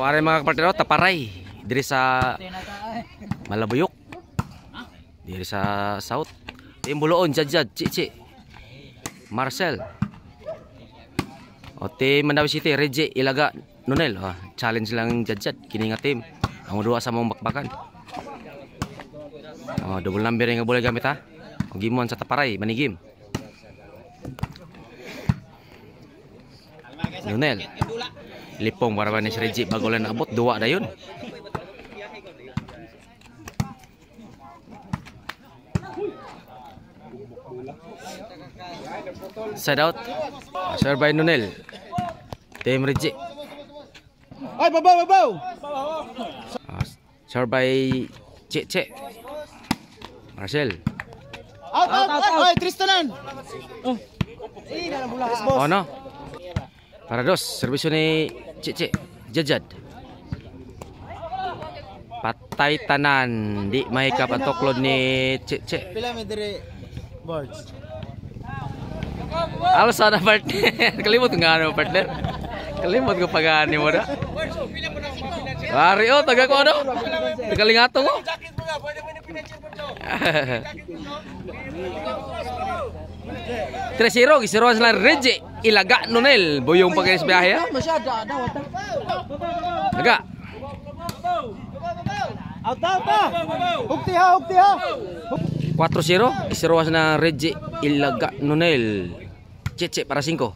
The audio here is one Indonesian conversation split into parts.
Kawari mga kapartero, taparay. Diri sa Malabuyok. Diri sa South. Team Buloon, Jadjad, Chichi. Marcel. O team Mandawi City, Reggie, Ilaga, Nunel. O, challenge lang Jadjad. Kini nga team. Ang dua sa mong bakbakan. O, double number yang boleh gamit ha. O, gimon sa taparay, manigim. Nunel. Lipong para ni si Reggie bago lang naabot. Duwa na yun. Side out. Serve by Nunel. Team Reggie. Ay, babaw, babaw! Serve by Che Che. Marcel. Out, out, out! Ay, Tristanan! Oh. Oh no. Para dos. Servisyo ni Che Che. Jajad. Patay tanan. Di mahikap ang tuklod ni Che Che. Pila may dire boards. Alsa na partner. Kalimot ko nga ano partner. Kalimot ko pag mo na. Ari oh, taga ko ano? Tagalingato ko. Tres zero, gisiro sila Reggie Ilaga ha. Masyada, dawat. Laga. Out, out, out! Hukti ha, hukti ha! 4-0, gisiro na Reggie Ilaga Nunel. Cheche para 5.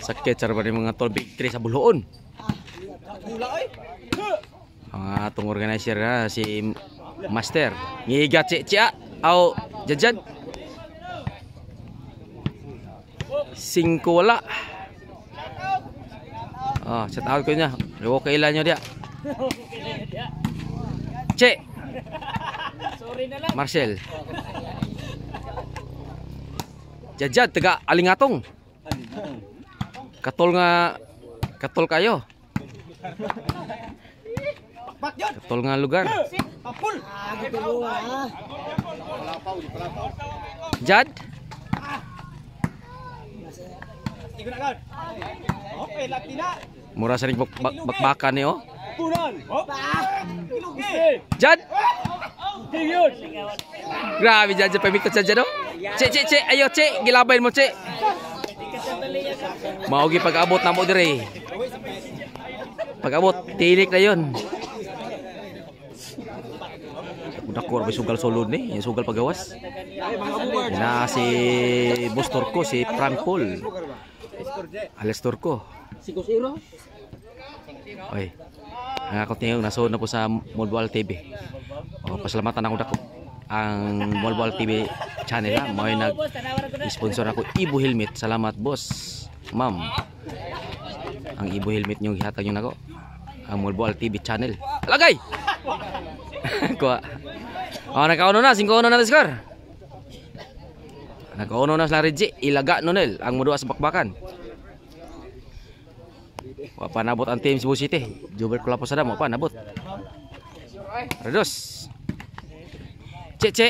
Sakit sa ni mga tol victory sa Buluon. Ang atong organizer na si Master. Ngiga ah. Aw jajan. 5 wala. Oh, shout out ko niya. Luwo kailan nyo dia. Che. Marcel. Jajad tega alingatong. Katol nga katol kayo. Katol nga lugar. Jad. Mura sa ring bak- bak- bakbakan ni oh. Jad. Grabe Jad, Jad pamikot sa Jad oh. Che, che, che, ayo che, gilabayin mo che. Maugi pag-abot na mo dire. Pag-abot, tilik na yun. Dakor may sugal sulod ni, yung sugal pagawas. Na si Boss Turco, si Frank Paul. Alex Turco. Oy. Ang ako tingin nasood na po sa Molbal TV. O, pasalamatan ako dako. Ang Molbal TV channel ha. Mo nag sponsor ako Ibo Helmet. Salamat boss. Ma'am. Ang Ibo Helmet yung gihatag yung nako. Ang Molbal TV channel. Lagay. Kuha. Oh, nakauno na, 5-1 na na score. Nakauno na sa Reggie, ilaga nunel ang mudua sa bakbakan. Wa pa nabot ang team Cebu City. Jubel ko sa damo pa nabot. Redos. Che che.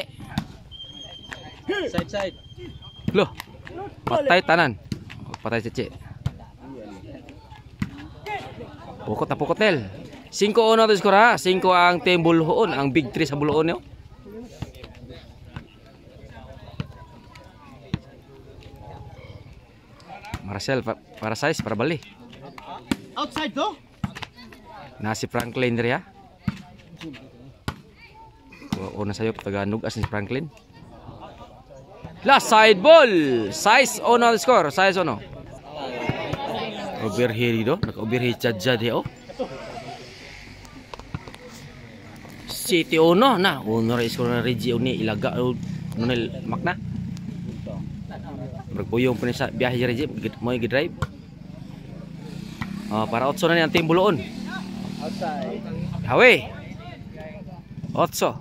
Side, side. Loh. Patay tanan. Patay che che. Pukot na pukot nel. 5-1 na to score ha. 5 ang team Buluon, ang big 3 sa Buluon yo. Marcel pa- para size para bali. Outside to? Na si Franklin diri ha. O na sayo Tagalog as si Franklin. Last side ball. Size on the score. Size ono. Overhead do. Naka-overhead jad oh. City uno na. Uno ra score na Reggie uni ilaga o nunel makna. Berpuyong pa ni sa biyahe Reggie mo gi-drive. Oh, para otso na ni ang team Buloon. Hawe. Otso.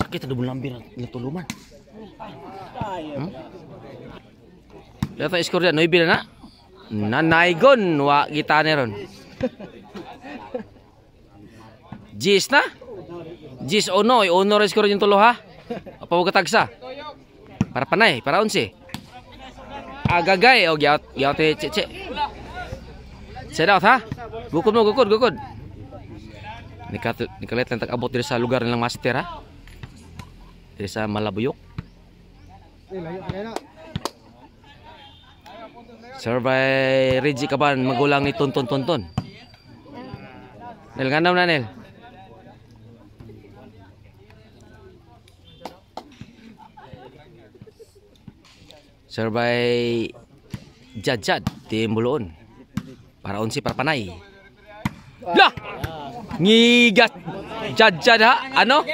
Sakit ada bulambir na tuluman. Hmm? Data skor dia noibi na. Nanaygon wa kita ron. Jis na? Jis ono, ono rin score yung tulo ha? Apa mo katagsa? Para panay, para unsi. Agagay, o gyat, gyat eh, che, che. Set out ha? Gukod mo, gukod, gukod. Nikat, nikalit lang tag-abot diri sa lugar nilang master ha? Diri sa Malabuyok. Serve by Reggie Caban, magulang ni Tonton Tonton. Nel, ngandam na Nel. Serve by Jad Jad, Tim Buloon. Para unsi para panay. Lah! Ngigat Jad Jad ha? Ano?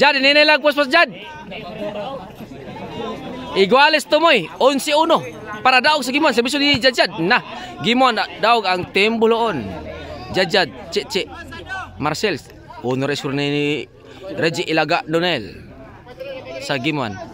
Jad, ini lang pos-pos Jad. Iguales to moy, 11-1 para daog sa Gimon, sabi ni Jajad. Nah, Gimon da- daog ang Tembuloon. Jajad, che che. Marcel, honor is ni Reggie Ilaga Donel sa Gimon.